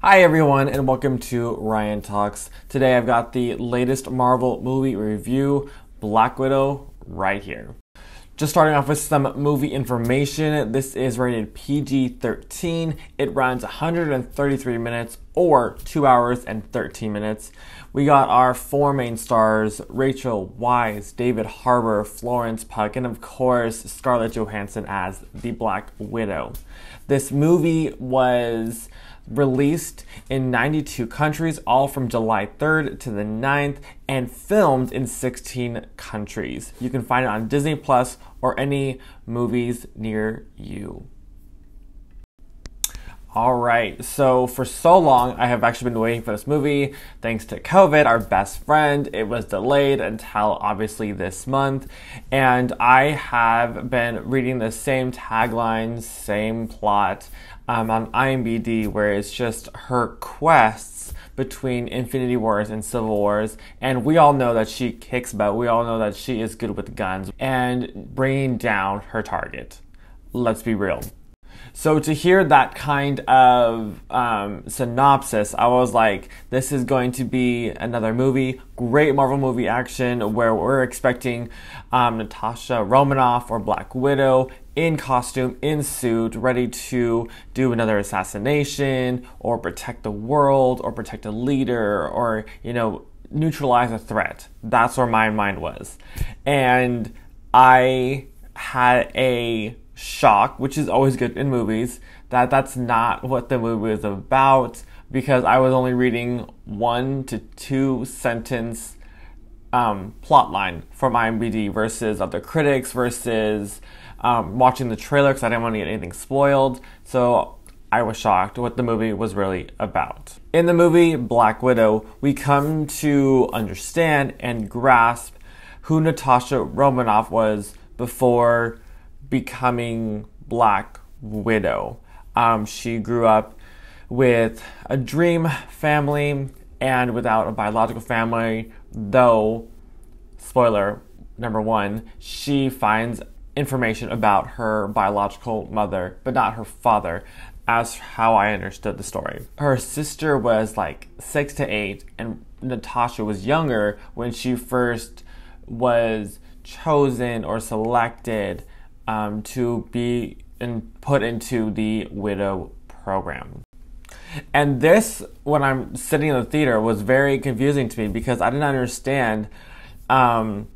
Hi, everyone, and welcome to Ryan Talks. Today I've got the latest Marvel movie review, Black Widow, right here. Just starting off with some movie information. This is rated PG 13. It runs 133 minutes or 2 hours and 13 minutes. We got our four main stars Rachel Weisz, David Harbour, Florence Pugh, and of course Scarlett Johansson as the Black Widow. This movie was released in 92 countries, all from July 3rd to the 9th, and filmed in 16 countries. You can find it on Disney Plus or any movies near you. All right, so for so long, I have actually been waiting for this movie. Thanks to COVID, our best friend, it was delayed until obviously this month. And I have been reading the same tagline, same plot um, on IMBD, where it's just her quests between Infinity Wars and Civil Wars. And we all know that she kicks butt. We all know that she is good with guns and bringing down her target. Let's be real. So to hear that kind of um, synopsis, I was like, this is going to be another movie, great Marvel movie action where we're expecting um, Natasha Romanoff or Black Widow in costume, in suit, ready to do another assassination or protect the world or protect a leader or, you know, neutralize a threat. That's where my mind was. And I had a shock, which is always good in movies, that that's not what the movie is about because I was only reading one to two sentence um, plot line from IMDb versus other critics versus um, watching the trailer because I didn't want to get anything spoiled. So I was shocked what the movie was really about. In the movie Black Widow, we come to understand and grasp who Natasha Romanoff was before becoming Black Widow. Um, she grew up with a dream family and without a biological family, though, spoiler number one, she finds information about her biological mother, but not her father, as how I understood the story. Her sister was like six to eight, and Natasha was younger when she first was chosen or selected um, to be in, put into the widow program. And this, when I'm sitting in the theater, was very confusing to me because I didn't understand um,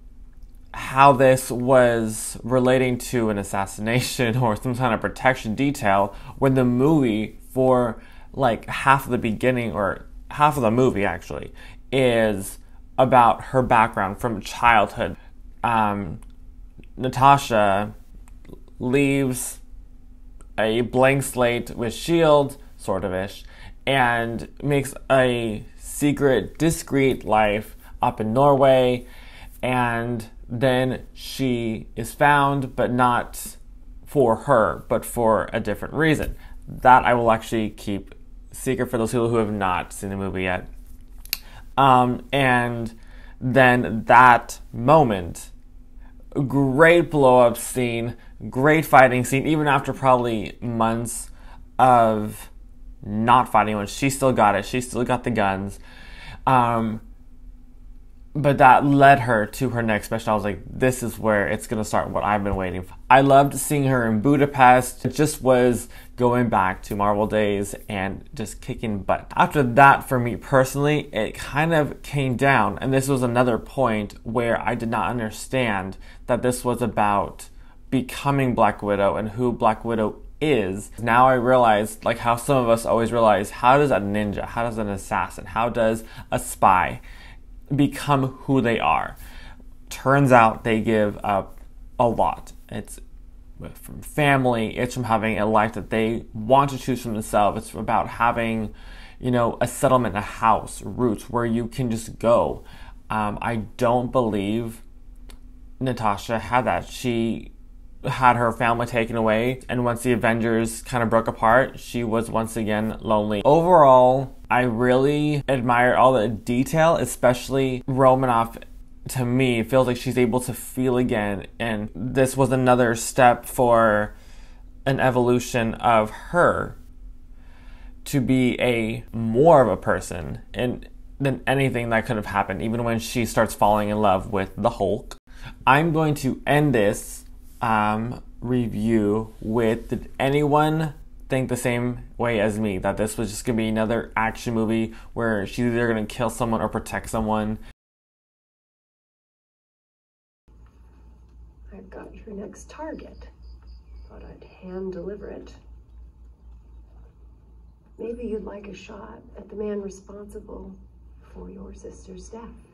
how this was relating to an assassination or some kind of protection detail when the movie, for like half of the beginning or half of the movie actually, is about her background from childhood. Um, Natasha leaves a blank slate with Shield, sort of ish, and makes a secret, discreet life up in Norway. And then she is found, but not for her, but for a different reason. That I will actually keep secret for those people who have not seen the movie yet. Um, and then that moment, great blow up scene Great fighting scene, even after probably months of not fighting when She still got it. She still got the guns. Um, but that led her to her next mission. I was like, this is where it's to start what I've been waiting for. I loved seeing her in Budapest. It just was going back to Marvel days and just kicking butt. After that, for me personally, it kind of came down. And this was another point where I did not understand that this was about becoming Black Widow and who Black Widow is. Now I realize, like how some of us always realize, how does a ninja, how does an assassin, how does a spy become who they are? Turns out they give up a lot. It's from family, it's from having a life that they want to choose for themselves. It's about having, you know, a settlement, a house, roots where you can just go. Um, I don't believe Natasha had that. She had her family taken away, and once the Avengers kind of broke apart, she was once again lonely. Overall, I really admire all the detail, especially Romanoff. To me, feels like she's able to feel again, and this was another step for an evolution of her to be a more of a person and than anything that could have happened, even when she starts falling in love with the Hulk. I'm going to end this um, review with Did anyone think the same way as me that this was just gonna be another action movie where she's either gonna kill someone or protect someone? I've got your next target. Thought I'd hand deliver it. Maybe you'd like a shot at the man responsible for your sister's death.